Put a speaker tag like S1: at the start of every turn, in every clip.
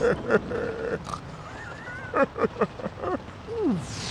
S1: Hmm.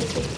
S1: Thank you.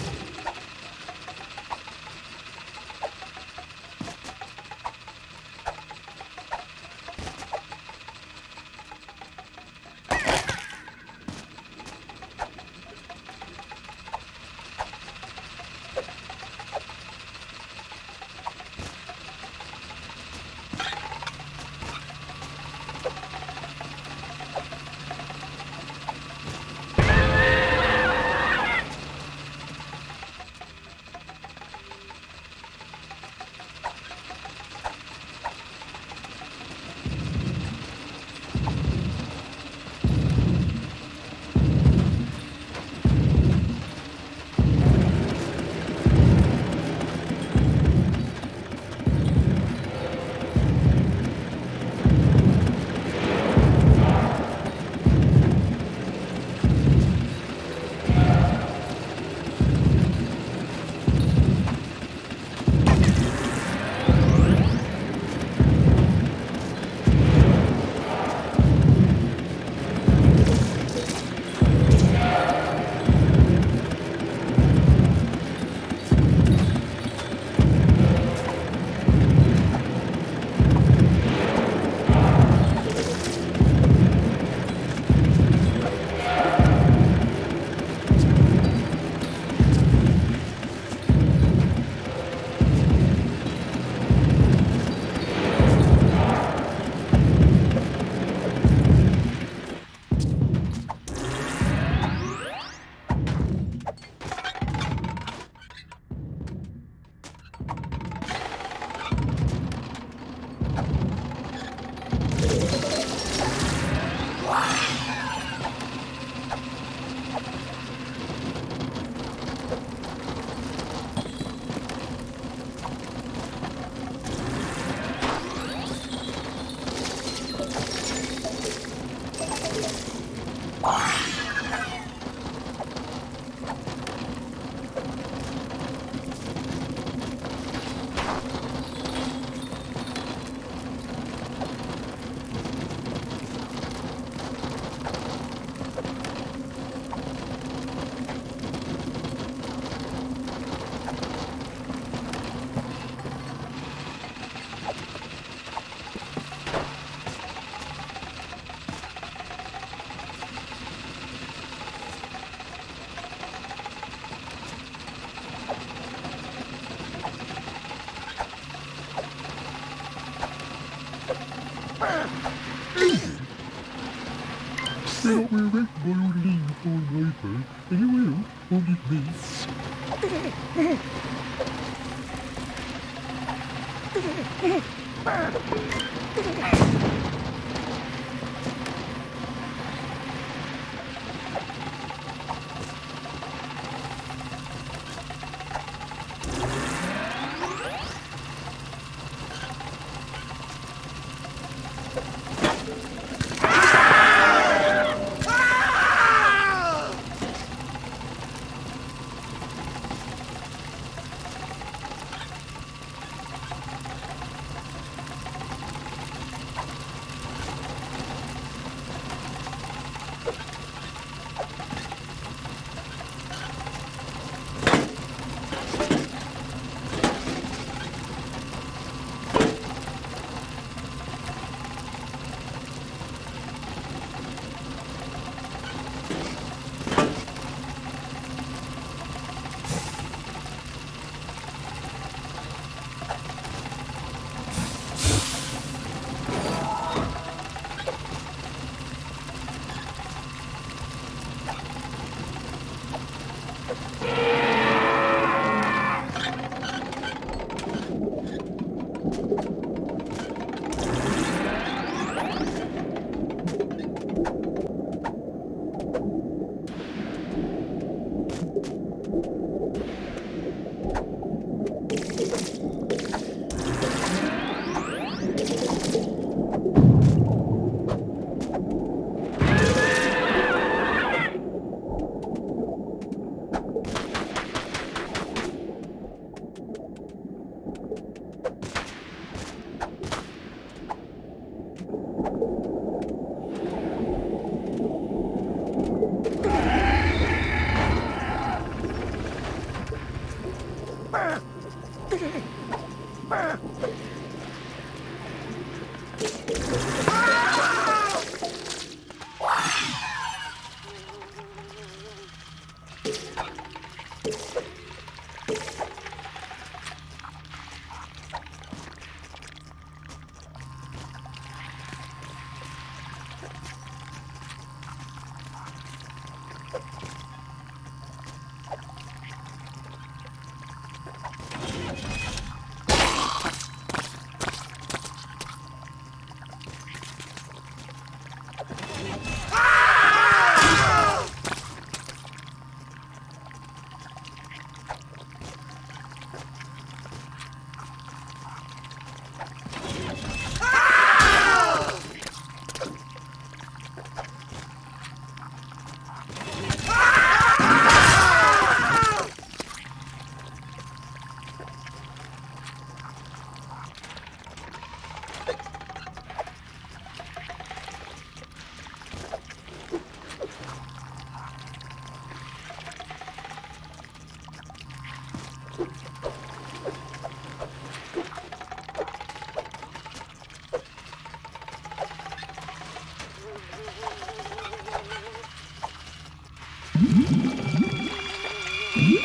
S1: Ah!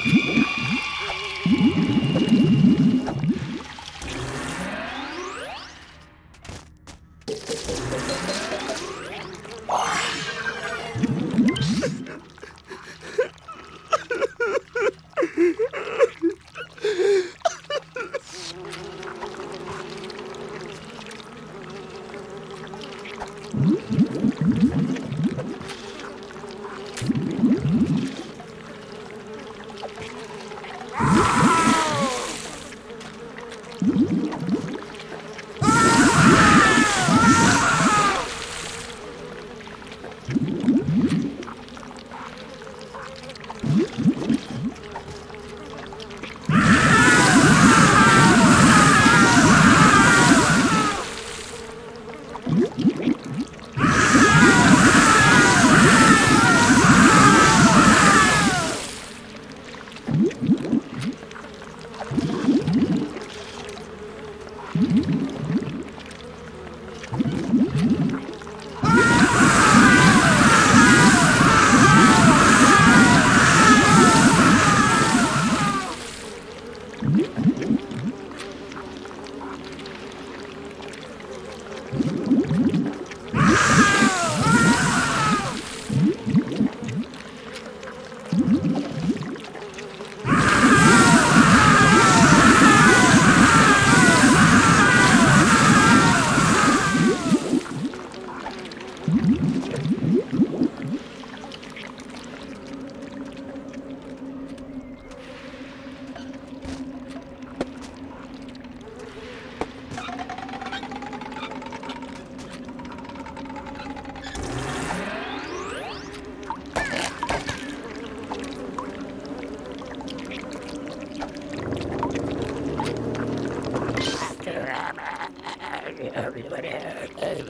S1: Mm-hmm.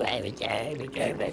S1: baby, baby, baby.